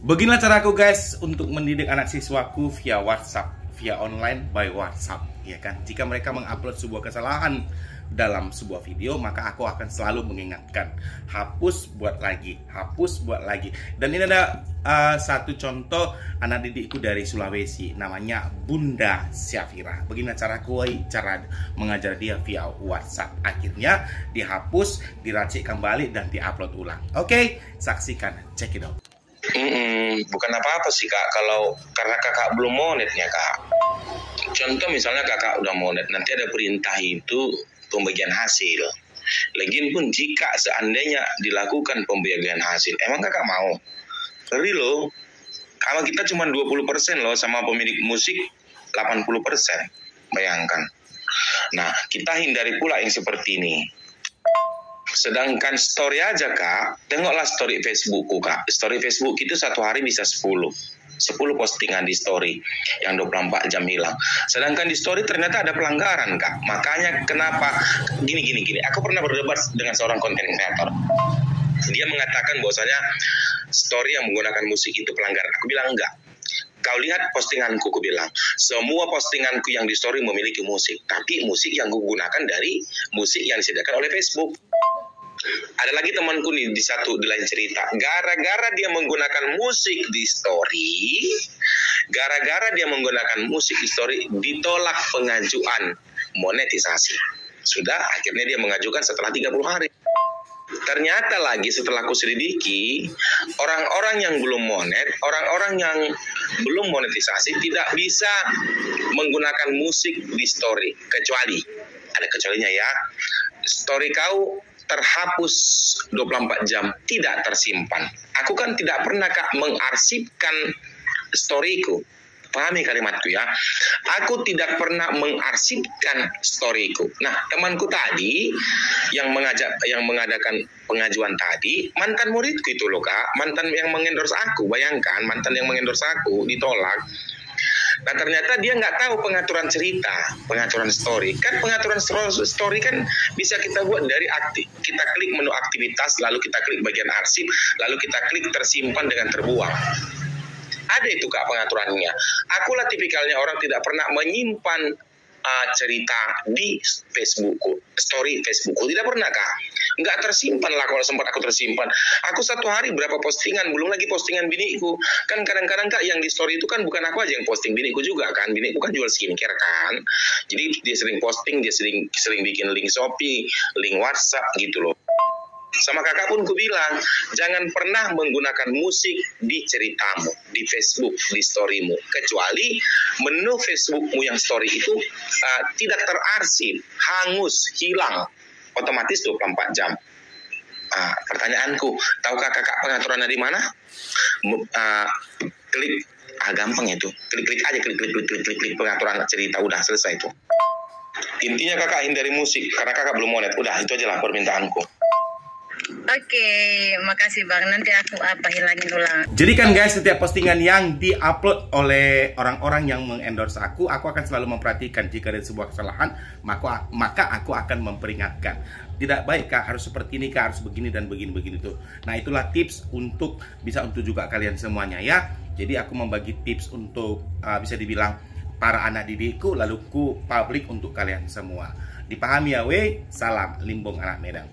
Beginilah caraku guys untuk mendidik anak siswaku via WhatsApp, via online by WhatsApp, ya kan? Jika mereka mengupload sebuah kesalahan dalam sebuah video, maka aku akan selalu mengingatkan, hapus buat lagi, hapus buat lagi. Dan ini ada uh, satu contoh anak didikku dari Sulawesi, namanya Bunda Syafira. Beginilah caraku, cara mengajar dia via WhatsApp. Akhirnya dihapus, diracik kembali dan diupload ulang. Oke, saksikan, check it out. Mm-mm, bukan apa-apa sih kak. Kalau karena kakak belum monetnya kak. Contoh misalnya kakak udah monet nanti ada perintah itu pembagian hasil. Lagian pun jika seandainya dilakukan pembagian hasil emang kakak mau? Ngeri loh. Kalau kita cuma 20% loh sama pemilik musik 80% bayangkan. Nah kita hindari pula yang seperti ini Sedangkan story aja kak, tengoklah story Facebookku kak. Story Facebook itu satu hari bisa 10. 10 postingan di story yang 24 jam hilang. Sedangkan di story ternyata ada pelanggaran kak. Makanya kenapa gini gini gini. Aku pernah berdebat dengan seorang konten kreator. Dia mengatakan bahwasanya story yang menggunakan musik itu pelanggaran. Aku bilang enggak. Kau lihat postinganku, aku bilang. Semua postinganku yang di story memiliki musik. Tapi musik yang gunakan dari musik yang disediakan oleh Facebook ada lagi temanku nih di satu di lain cerita. Gara-gara dia menggunakan musik di story gara-gara dia menggunakan musik di story ditolak pengajuan monetisasi. Sudah akhirnya dia mengajukan setelah 30 hari. Ternyata lagi setelah aku selidiki orang-orang yang belum monet orang-orang yang belum monetisasi tidak bisa menggunakan musik di story. Kecuali ada kecualinya ya story kau terhapus 24 jam, tidak tersimpan. Aku kan tidak pernah kak mengarsipkan storyku. Pahami kalimatku ya. Aku tidak pernah mengarsipkan storyku. Nah, temanku tadi yang mengajak yang mengadakan pengajuan tadi mantan muridku itu loh kak, mantan yang mengendorse aku. Bayangkan mantan yang mengendorse aku ditolak Nah ternyata dia nggak tahu pengaturan cerita, pengaturan story. Kan pengaturan story kan bisa kita buat dari aktif. Kita klik menu aktivitas, lalu kita klik bagian arsip, lalu kita klik tersimpan dengan terbuang. Ada itu kak pengaturannya. Akulah tipikalnya orang tidak pernah menyimpan uh, cerita di Facebookku, story Facebookku. Tidak pernah kak nggak tersimpan lah kalau sempat aku tersimpan. Aku satu hari berapa postingan, belum lagi postingan biniku. Kan kadang-kadang kak yang di story itu kan bukan aku aja yang posting, biniku juga kan. Biniku kan jual skincare kan. Jadi dia sering posting, dia sering sering bikin link Shopee, link WhatsApp gitu loh. Sama kakak pun ku bilang, jangan pernah menggunakan musik di ceritamu, di Facebook, di storymu. Kecuali menu Facebookmu yang story itu uh, tidak terarsip, hangus, hilang otomatis 24 jam. Uh, pertanyaanku, tahukah kakak pengaturannya di mana? Uh, klik, ah gampang itu. Klik-klik aja, klik-klik, klik-klik, klik pengaturan cerita udah selesai itu. Intinya kakak hindari musik karena kakak belum monet. Udah itu aja lah permintaanku. Oke, makasih Bang. Nanti aku apa hilangin ulang. Jadi kan guys, setiap postingan yang diupload oleh orang-orang yang mengendorse aku, aku akan selalu memperhatikan jika ada sebuah kesalahan, maka maka aku akan memperingatkan. Tidak baik kak, harus seperti ini kak, harus begini dan begini-begini tuh. Nah itulah tips untuk bisa untuk juga kalian semuanya ya. Jadi aku membagi tips untuk uh, bisa dibilang para anak didikku, lalu ku publik untuk kalian semua. Dipahami ya, we? Salam Limbong Anak Medan.